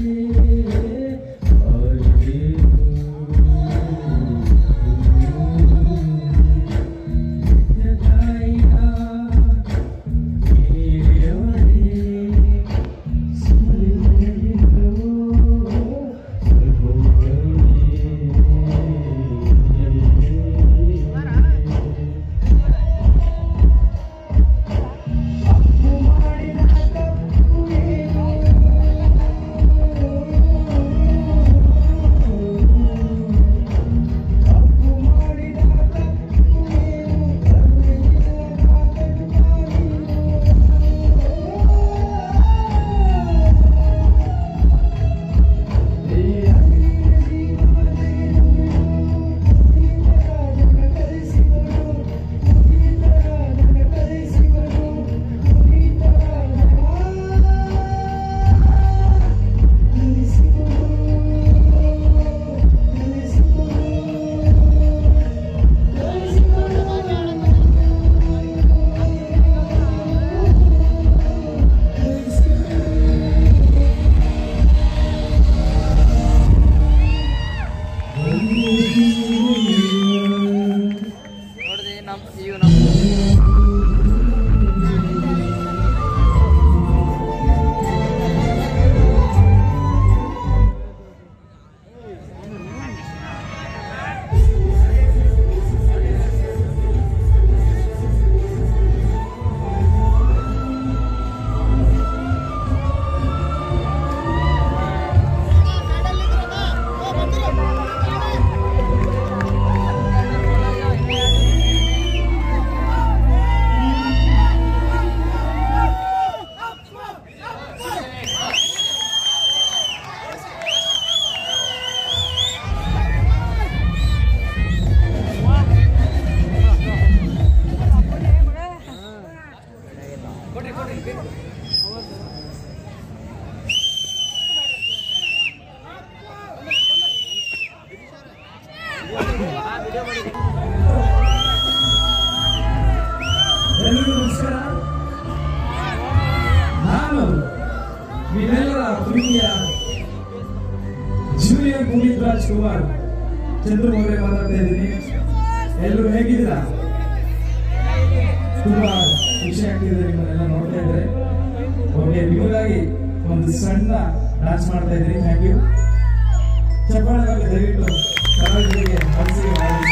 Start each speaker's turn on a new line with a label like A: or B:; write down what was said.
A: Thank.
B: ಎಲ್ರಿಗೂ ನಮಸ್ಕಾರ. ನಾನು ನಿಮ್ಮೆಲ್ಲರ ಪ್ರೀತಿಯ ಜೂನಿಯರ್ ಪುನೀತ್ ರಾಜ್ ಕುಮಾರ್. ಚಂದ್ರಮೌಳಿ ಮಾತಾಡ್ತಾ ಇದ್ದೀನಿ. ಎಲ್ಲರೂ ಹೇಗಿದ್ದೀರಾ? ತುಂಬಾ ಖುಷಿ ಆಗ್ತಿದೆ ನಿಮ್ಮನ್ನೆಲ್ಲ ನೋಡ್ತಾ ಇದ್ರೆ. ಓಕೆ ನಿಮಗಾಗಿ ಒಂದು ಸಣ್ಣ ಡಾನ್ಸ್ ಮಾಡ್ತಾ ಇದ್ದೀನಿ. ಥ್ಯಾಂಕ್ ಯು ಚಪ್ಪಾಳೆ 他们这边，他们这边。